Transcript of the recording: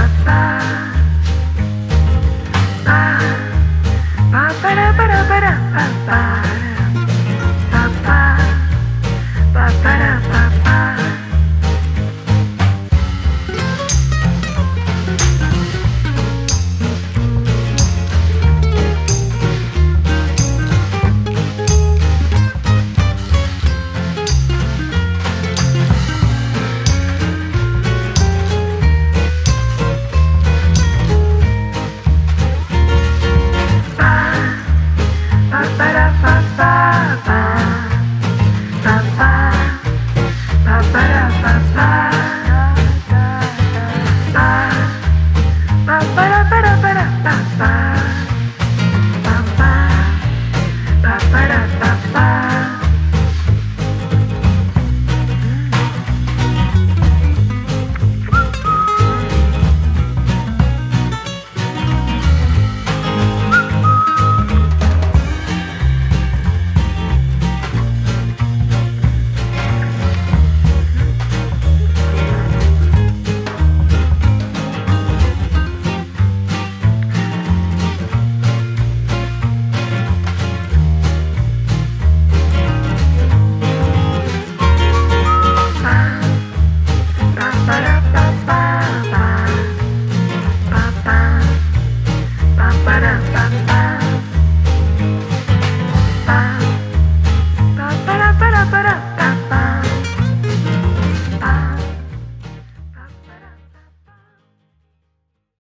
Ba ba ba ba ba ba ba ba ba ba ba ba.